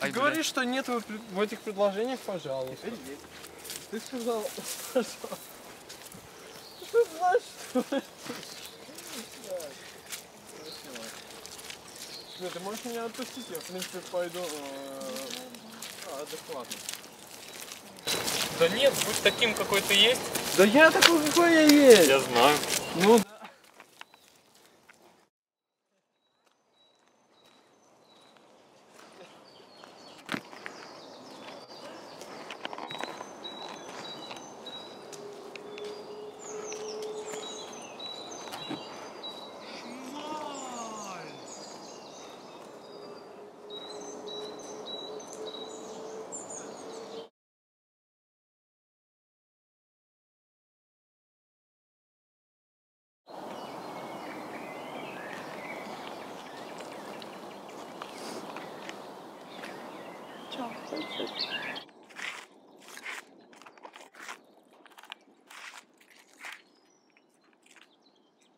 Ты говоришь, что нет в этих предложениях, пожалуйста. Ты сказал, пожалуйста. Что значит? Слушай, ты можешь меня отпустить? Я, в принципе, пойду э, а, адекватно. Да нет, будь таким, какой ты есть. Да я такой, какой я есть. Я знаю. Ну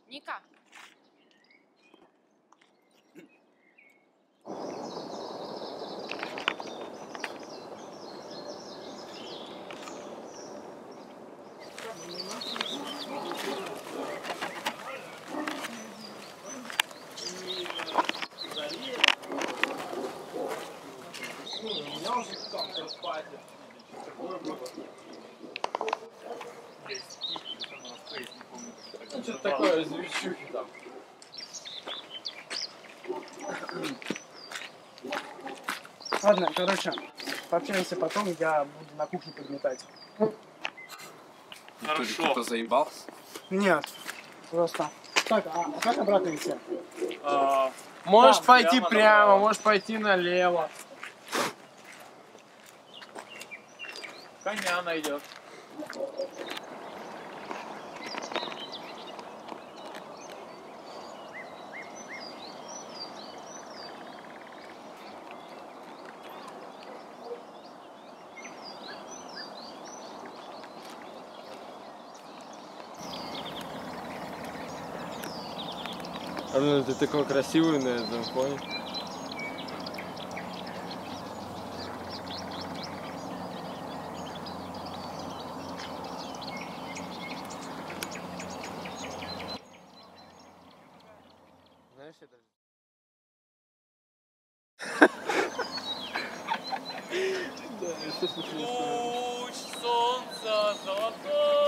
Ника, да. Ну, что-то такое, звучухи там. Ладно, короче, пообщаемся потом, я буду на кухне подметать. Хорошо. Кто-то заебался? Нет, просто. Так, а как обратно идти? А, Можешь Там, пойти прямо прямо, можешь пойти налево. Коня найдет. А ну ты такой красивый на этом фоне. Знаешь, я даже... Луч солнца, золотой